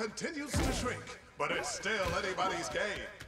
continues to shrink, but it's still anybody's game.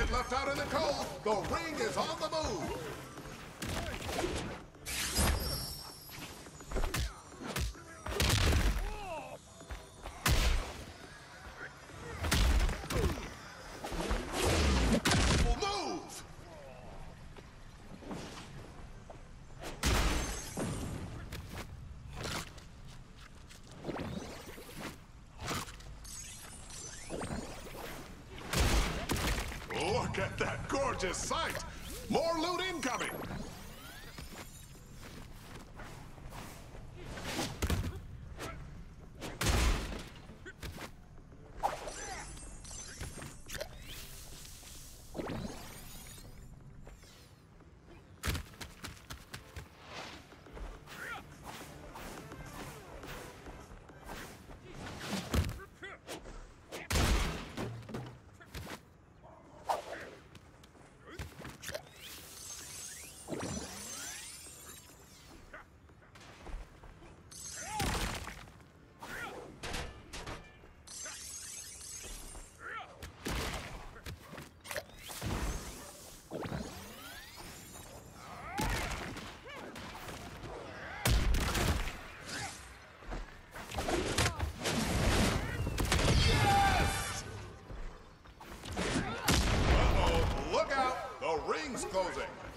Get left out in the cold. The ring is on the move. Look at that gorgeous sight! More loot closing.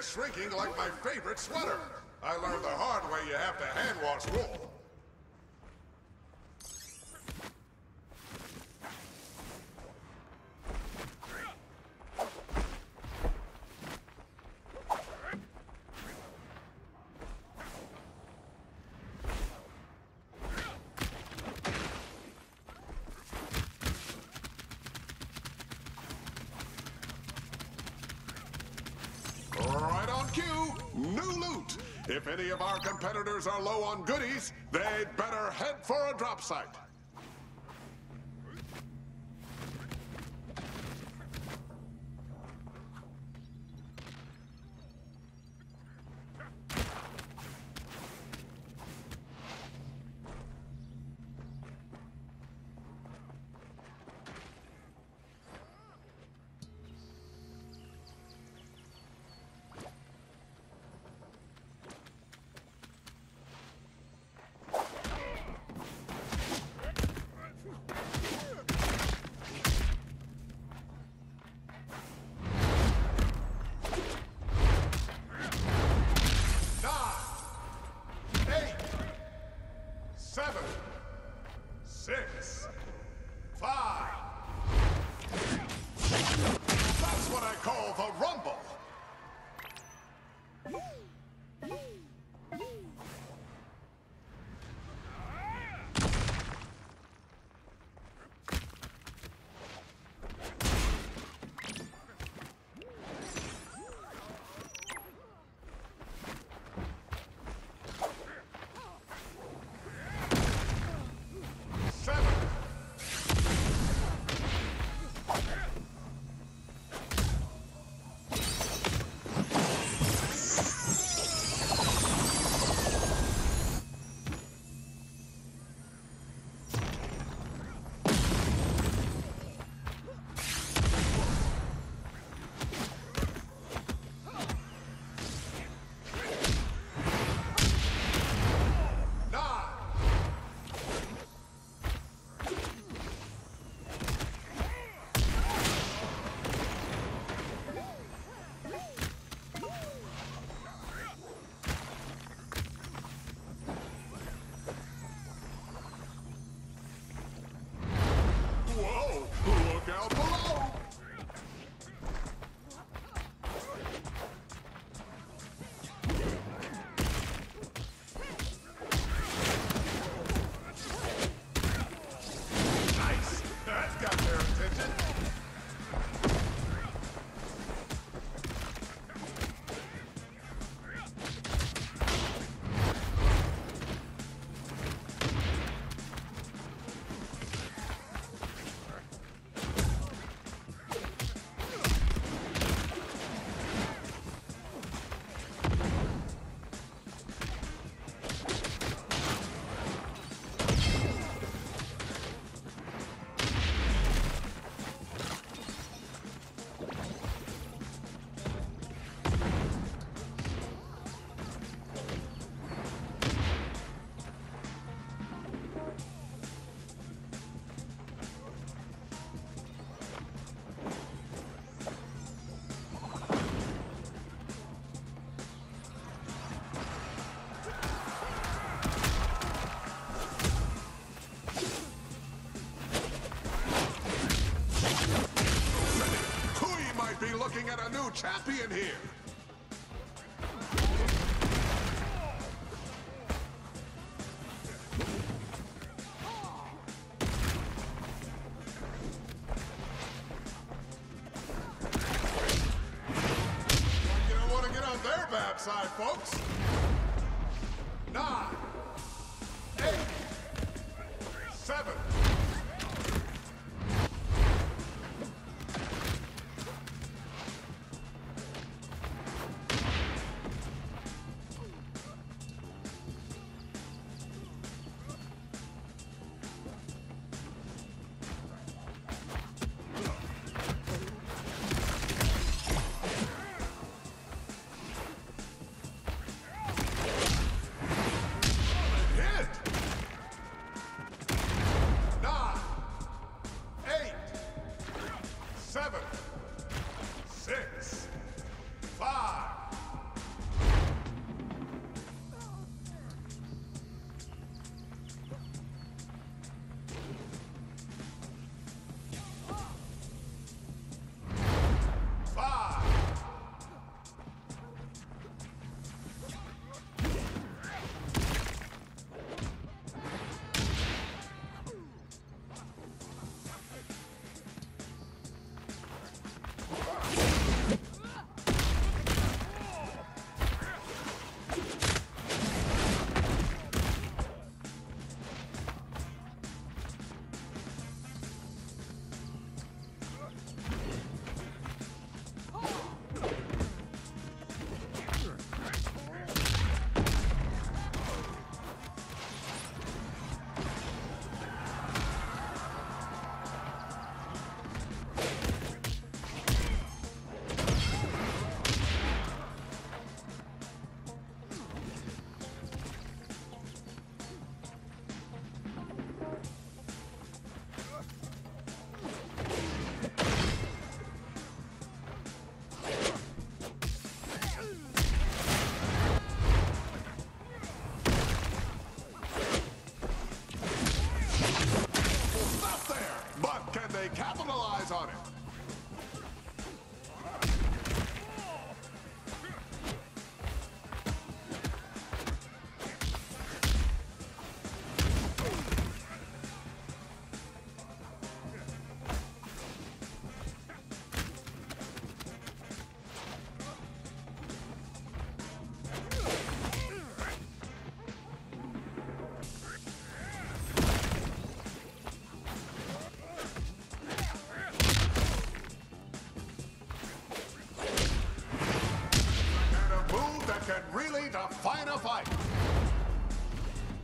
Is shrinking like my favorite sweater. I learned the hard way you have to hand wash wool. If any of our competitors are low on goodies, they'd better head for a drop site. At a new champion here.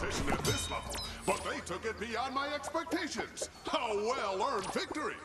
competition at this level, but they took it beyond my expectations. A well-earned victory.